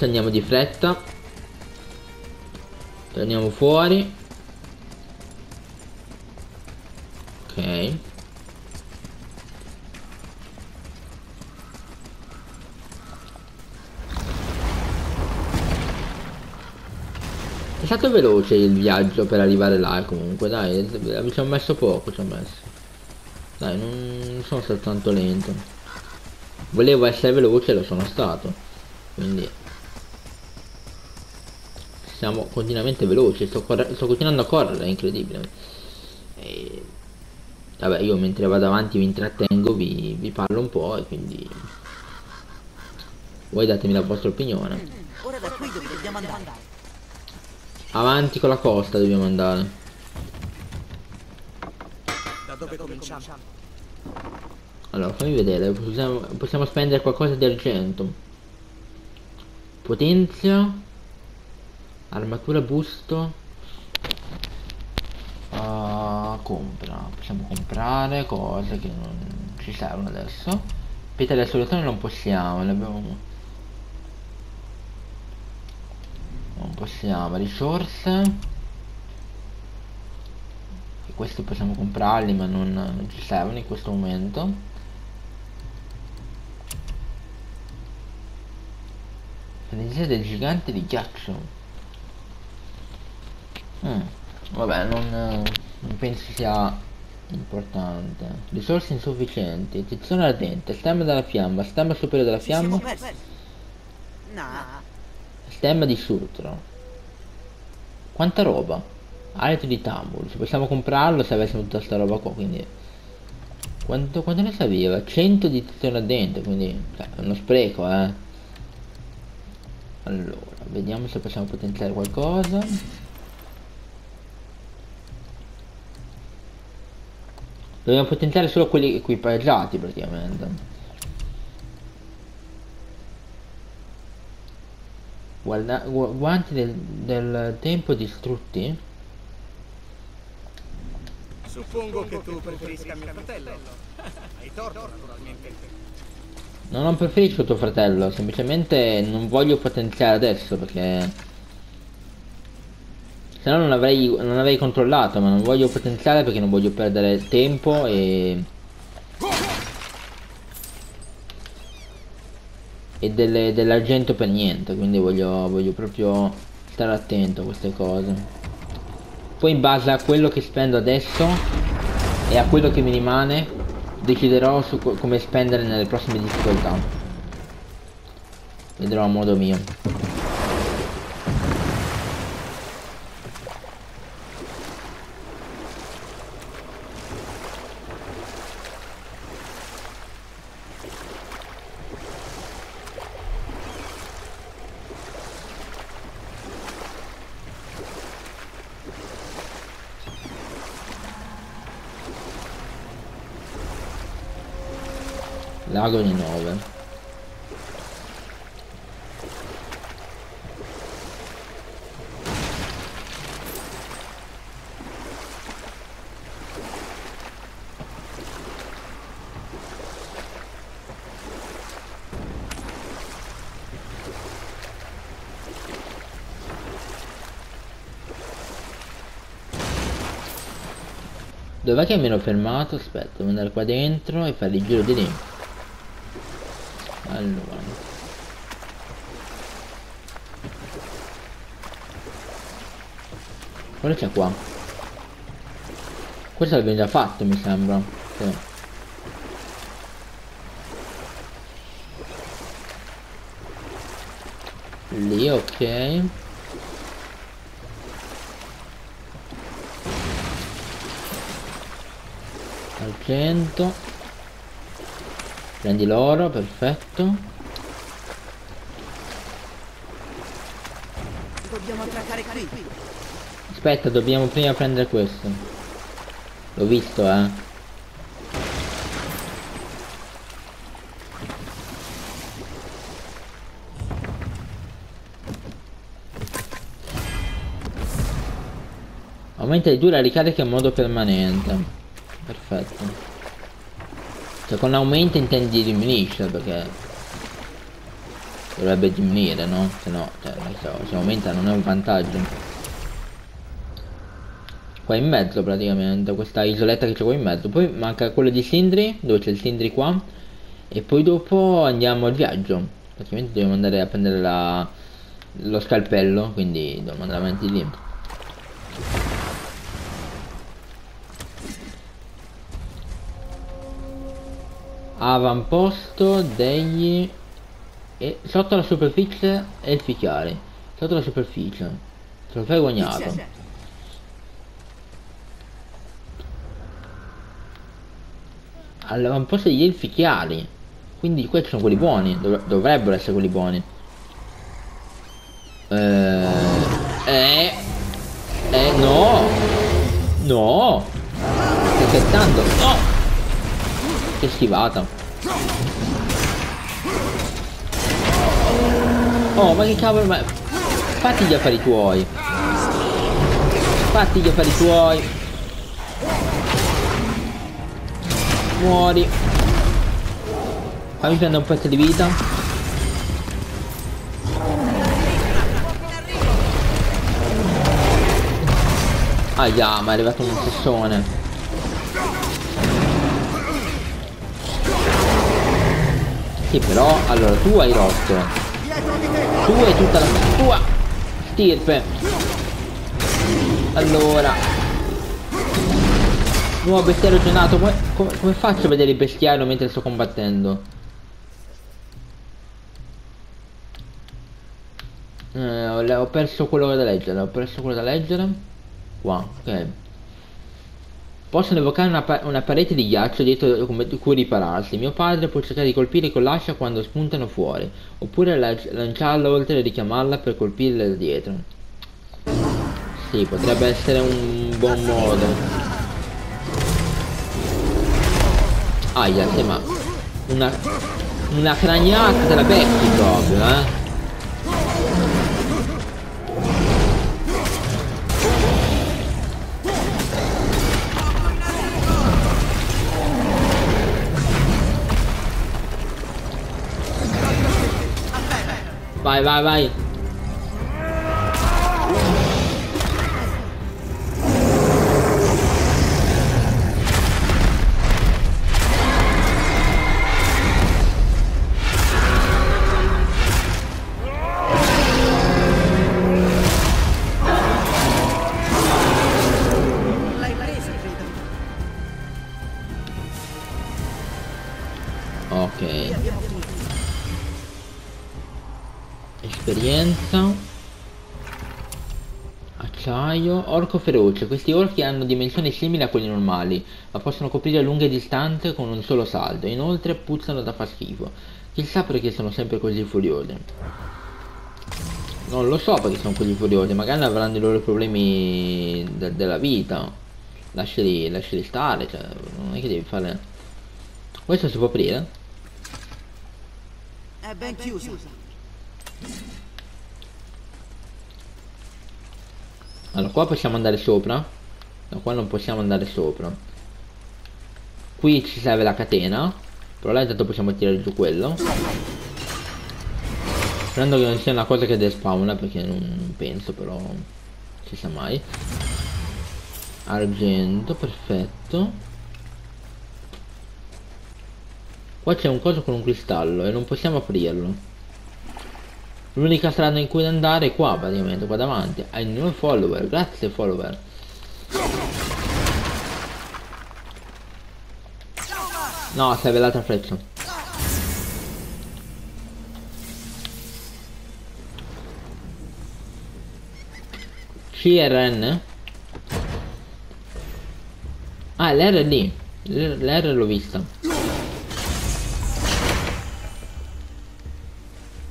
Adesso andiamo di fretta. Torniamo fuori. Ok. È stato veloce il viaggio per arrivare là comunque, dai, ci ho messo poco, ci ho messo. Dai, non sono stato tanto lento. Volevo essere veloce lo sono stato. Quindi siamo continuamente veloci, sto, sto continuando a correre, è incredibile. E... Vabbè, io mentre vado avanti vi intrattengo, vi, vi parlo un po' e quindi... Voi datemi la vostra opinione. Ora da qui dove dobbiamo andare? Avanti con la costa dobbiamo andare. Da dove cominciamo? Allora, fammi vedere, possiamo, possiamo spendere qualcosa di argento. Potenzia. Armatura busto. Uh, compra. Possiamo comprare cose che non ci servono adesso. Pietra della soluzione non possiamo, le non possiamo risorse e questi possiamo comprarli ma non, non ci servono in questo momento energia del gigante di ghiaccio mm, vabbè non, non penso sia importante risorse insufficienti attenzione ardente stemma della fiamma stemma superiore della fiamma no Stemma di Sutra. Quanta roba? Aletro di Tambul. Se possiamo comprarlo se avessimo tutta sta roba qua, quindi... Quanto, quanto ne sapeva? 100 di tizione dentro, quindi... Cioè, è uno spreco, eh. Allora, vediamo se possiamo potenziare qualcosa. Dobbiamo potenziare solo quelli equipaggiati praticamente. Guarda, gu guanti del, del, tempo distrutti? Suppongo che tu preferisca mio fratello. Hai torto, naturalmente. No, non preferisco tuo fratello, semplicemente non voglio potenziare adesso perché... Se no non avrei, non avrei controllato, ma non voglio potenziare perché non voglio perdere tempo e... e dell'argento per niente quindi voglio, voglio proprio stare attento a queste cose. Poi in base a quello che spendo adesso e a quello che mi rimane deciderò su come spendere nelle prossime difficoltà. Vedrò a modo mio Di Nove Dov'è che mi ero fermato? Aspetta, andare qua dentro e fare il giro di lì allora cosa c'è qua? questo l'abbiamo già fatto mi sembra sì. lì ok argento Prendi l'oro, perfetto. Dobbiamo attraccare qui. Aspetta, dobbiamo prima prendere questo. L'ho visto, eh. Aumenta di due la ricarica in modo permanente. Perfetto. Cioè con l'aumento intendi diminuisce perché dovrebbe diminuire, no? Se no, cioè, se aumenta non è un vantaggio. Qua in mezzo praticamente, questa isoletta che c'è qua in mezzo. Poi manca quello di Sindri, dove c'è il Sindri qua. E poi dopo andiamo al viaggio. Praticamente dobbiamo andare a prendere la, lo scalpello, quindi dobbiamo andare avanti lì. Avamposto degli e sotto la superficie efficaci. Sotto la superficie. Trofeo guagnato. All'avamposto degli elfi chiari. Quindi questi sono quelli buoni. Dov dovrebbero essere quelli buoni. Eh, eh, eh, no. No. Stai aspettando. No. Che schivata. Oh, ma che cavolo, ma... Fatti gli affari tuoi. Fatti gli affari tuoi. Muori. Fammi prendere un pezzo di vita. Aia, ma è arrivato un sessone. Sì, però, allora, tu hai rotto tu e tutta la tua stirpe. Allora. Nuovo bestiario genato. Come, come, come faccio a vedere il bestiario mentre sto combattendo? Eh, ho perso quello da leggere. Ho perso quello da leggere. Qua, ok. Possono evocare una, pa una, parete di ghiaccio dietro cui ripararsi. Mio padre può cercare di colpire con l'ascia quando spuntano fuori, oppure lanciarla oltre e richiamarla per colpirle da dietro. Sì, potrebbe essere un buon modo. Aia, sì, ma... Una... Una craniata te becchi proprio, eh? bye bye bye orco feroce. Questi orchi hanno dimensioni simili a quelli normali ma possono coprire lunghe distanze con un solo salto inoltre puzzano da far schifo. Chissà perché sono sempre così furiosi. Non lo so perché sono così furiosi. Magari avranno i loro problemi de della vita. Lasciali, lasciali stare cioè non è che devi fare questo si può aprire? è ben chiuso allora qua possiamo andare sopra. Da qua non possiamo andare sopra. Qui ci serve la catena. Però là intanto possiamo tirare giù quello. Prendo che non sia una cosa che despawna perché non penso però ci sa mai. Argento perfetto. Qua c'è un coso con un cristallo e non possiamo aprirlo L'unica strada in cui andare è qua praticamente, qua davanti. Un nuovo follower, grazie follower. No, serve l'altra freccia. CRN? Ah, l'R lì. L'R l'ho vista.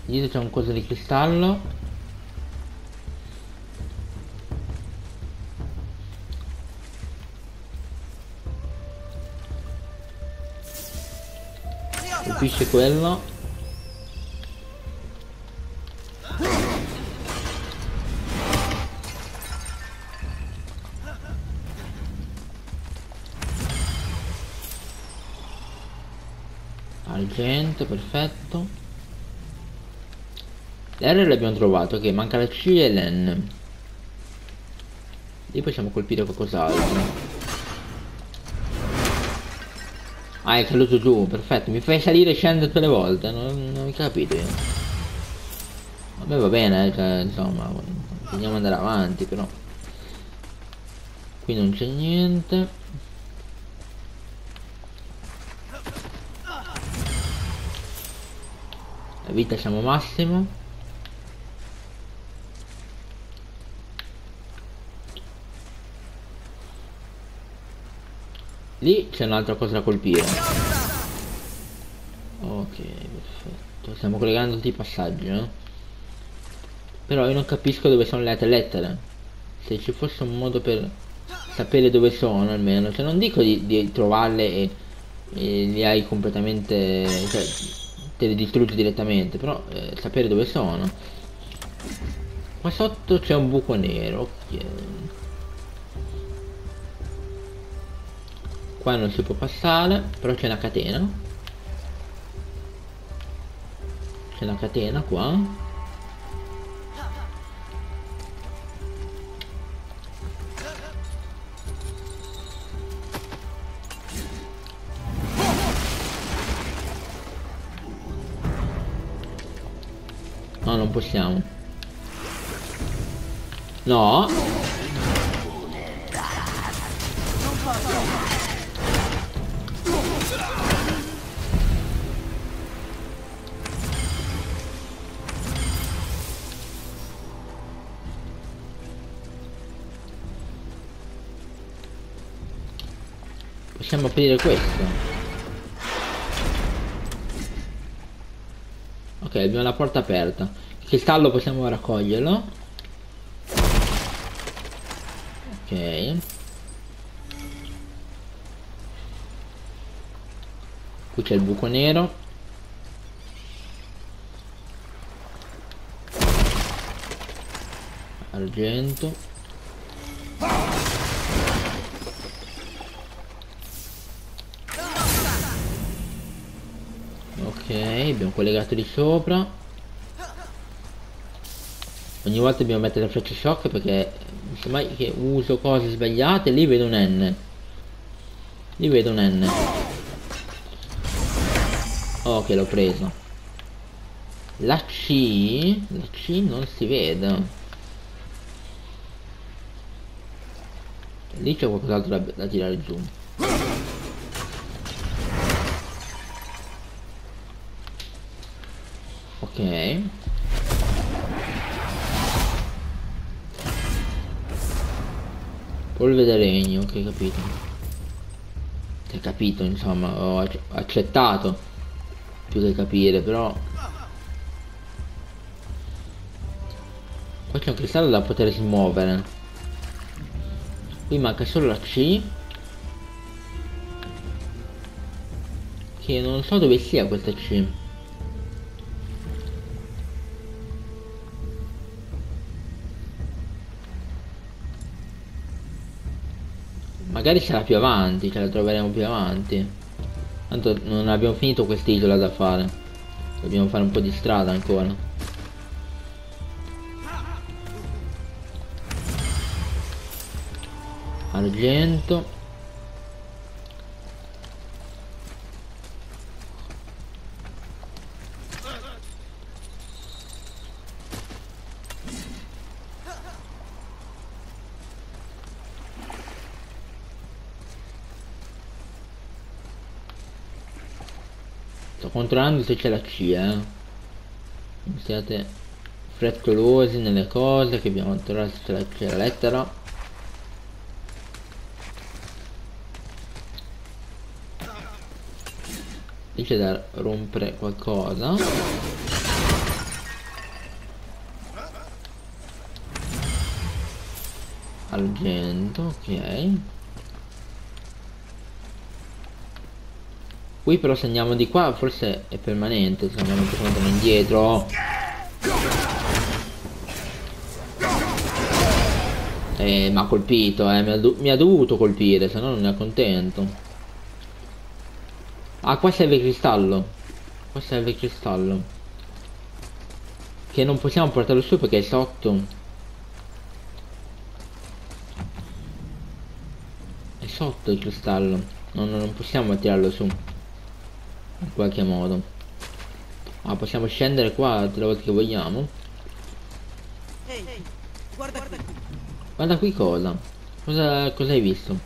Dietro c'è un coso di cristallo. Colpisce quello. Argento perfetto L'R l'abbiamo trovato, che manca la C e l'N. Lì possiamo colpire qualcos'altro. Ah, è caduto giù, perfetto. Mi fai salire e scendere tutte le volte, non, non capito io. Vabbè va bene, cioè, insomma, vogliamo andare avanti però. Qui non c'è niente. La vita siamo massimo. Lì c'è un'altra cosa da colpire. Ok, perfetto. Stiamo collegando tutti i passaggi, no? Però io non capisco dove sono le altre lettere. Se ci fosse un modo per sapere dove sono almeno. Cioè non dico di, di trovarle e, e, li hai completamente... Cioè, te le distruggi direttamente. Però eh, sapere dove sono. Qua sotto c'è un buco nero. Ok. Qua non si può passare però c'è una catena c'è una catena qua No, non possiamo. No. Possiamo aprire questo. Ok, abbiamo la porta aperta. Il cristallo possiamo raccoglierlo. Ok. Qui c'è il buco nero. Argento. Collegato di sopra. Ogni volta dobbiamo mettere la freccia shock perché semmai che uso cose sbagliate lì vedo un N. Lì vedo un N. Ok l'ho preso. La C la C non si vede. Lì c'è qualcos'altro da, da tirare giù Ok. Polve da legno, ok capito. Hai capito insomma, ho accettato. Più che capire, però. Qua c'è un cristallo da potersi muovere. Qui manca solo la C. Che non so dove sia questa C Magari sarà più avanti, ce la troveremo più avanti. Tanto non abbiamo finito quest'isola da fare. Dobbiamo fare un po' di strada ancora. Argento. Controllando se c'è la C, eh. Non siate frettolosi nelle cose che abbiamo controllato se c'è la lettera. Lì c'è da rompere qualcosa. Argento, ok. Qui però se andiamo di qua forse è permanente, se possiamo andare indietro. Eh, mi ha colpito, eh, mi ha, mi ha dovuto colpire, se no non ne accontento. Ah, qua serve cristallo. Qua serve cristallo. Che non possiamo portarlo su perché è sotto. È sotto il cristallo. Non, non possiamo tirarlo su. In qualche modo. Ah, possiamo scendere qua tutte le volte che vogliamo. Ehi, guarda qui. Guarda qui cosa. Cosa, cosa hai visto?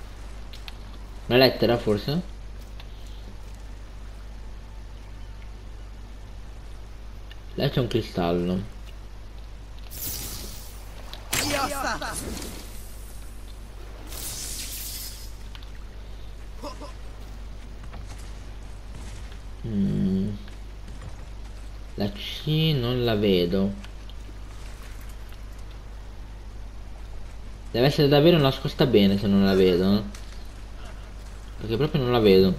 Una lettera forse? Là c'è un cristallo. Via sta. Mm. La C non la vedo. Deve essere davvero nascosta bene se non la vedo. eh. Perché proprio non la vedo.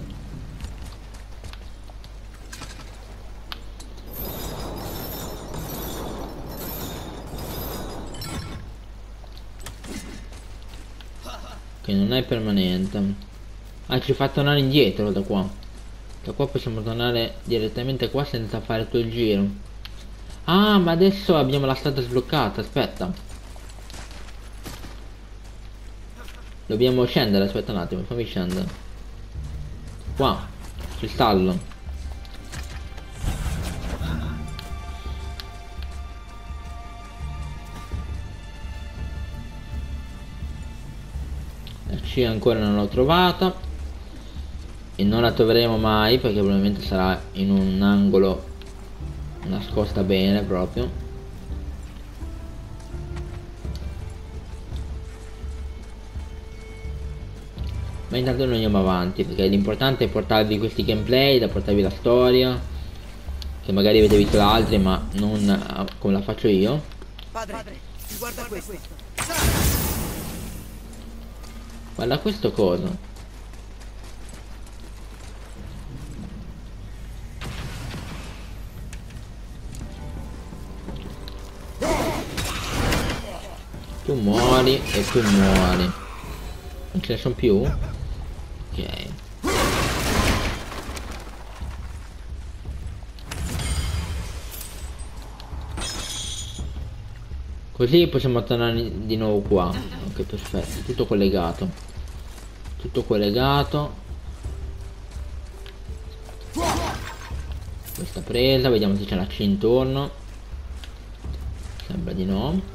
Che non è permanente. Ah, ci fa tornare indietro da qua. Da qua possiamo tornare direttamente qua senza fare tutto il giro. Ah, ma adesso abbiamo la strada sbloccata, aspetta. Dobbiamo scendere, aspetta un attimo, fammi scendere. Qua, cristallo. La C ancora non l'ho trovata e non la troveremo mai perché probabilmente sarà in un angolo nascosta bene proprio. Ma intanto noi andiamo avanti perché l'importante è portarvi questi gameplay da portarvi la storia che magari avete visto da altri ma non eh, come la faccio io. Padre, guarda questo. guarda questo coso e tu muori. Non ce ne sono più? Ok. Così possiamo tornare di nuovo qua. Ok, perfetto. Tutto collegato. Tutto collegato. Questa presa, vediamo se c'è la C intorno. Sembra di no.